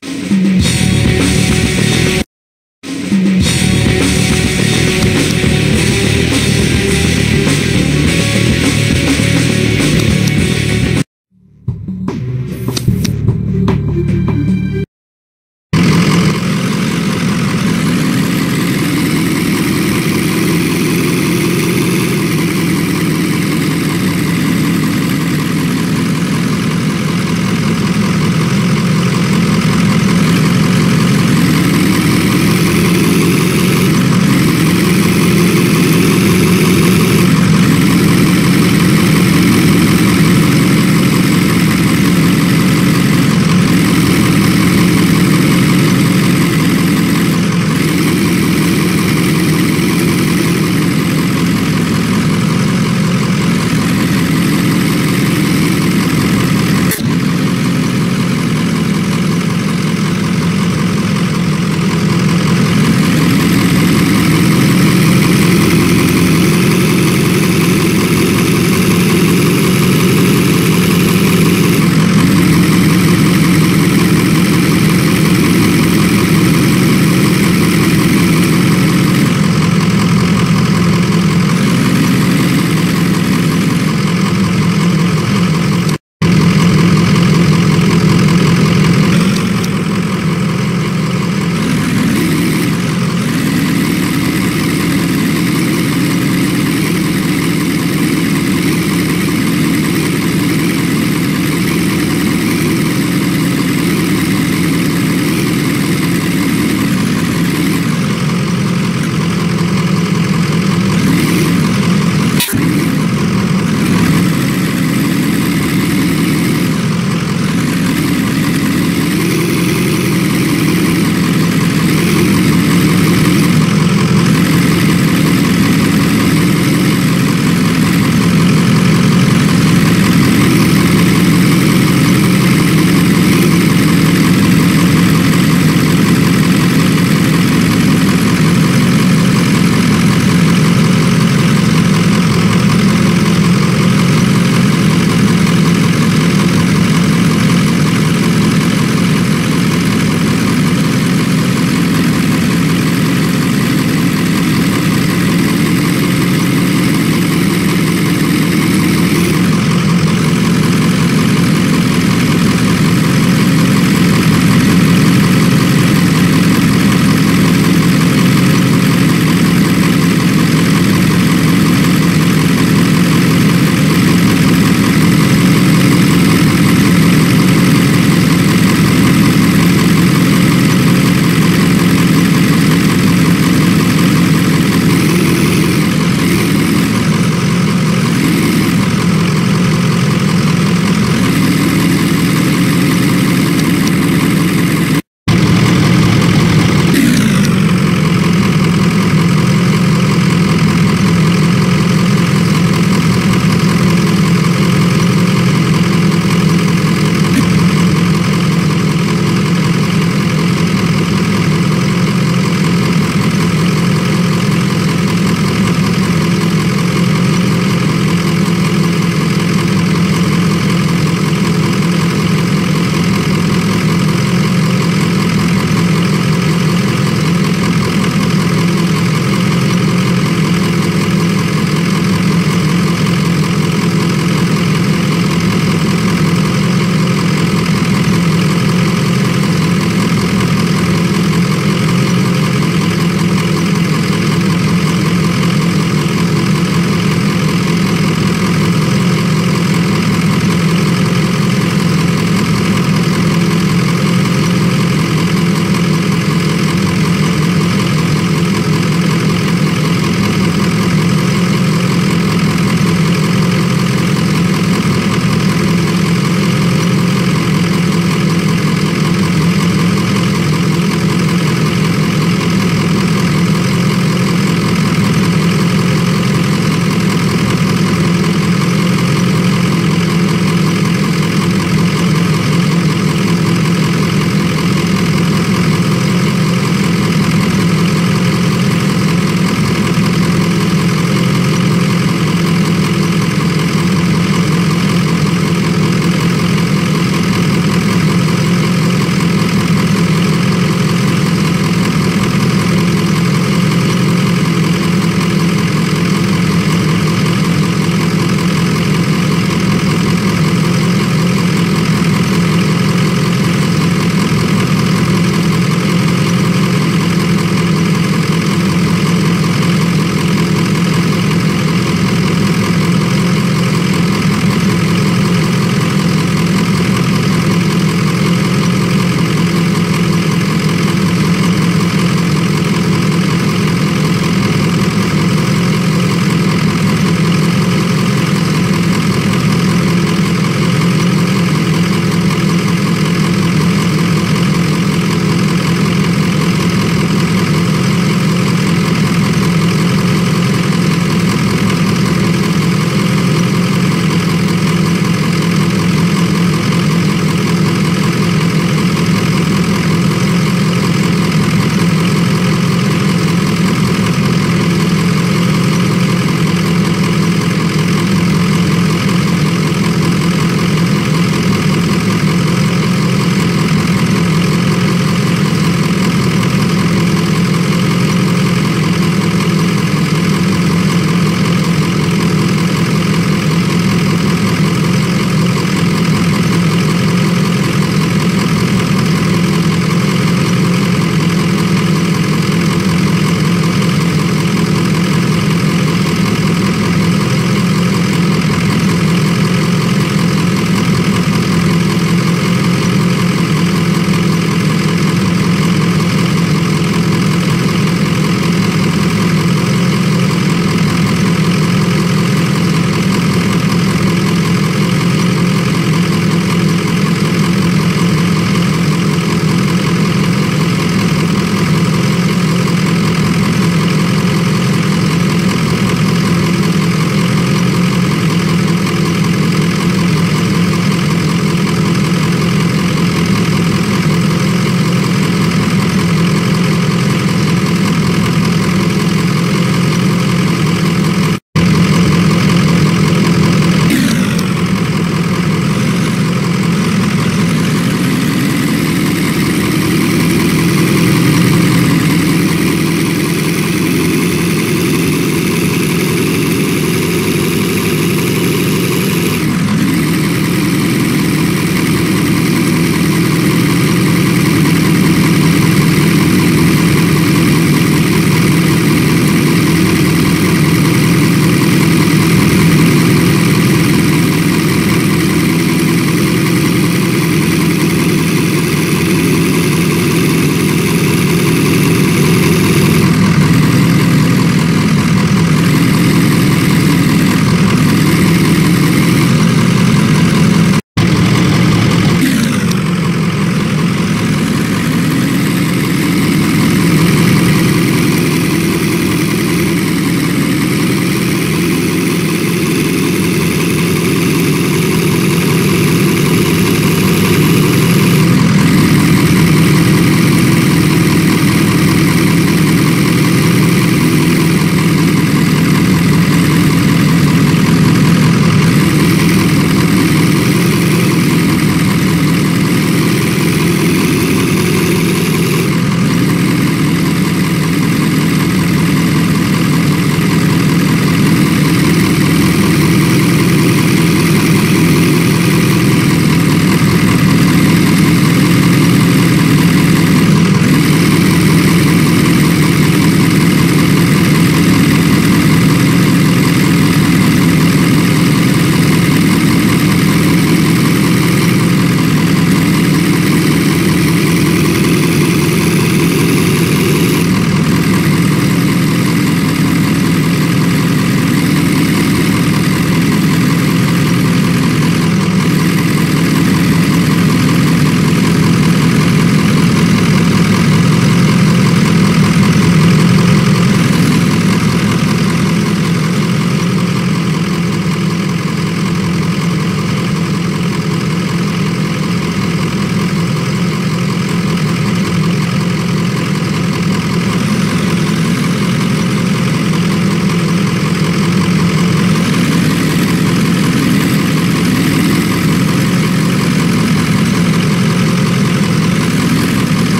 you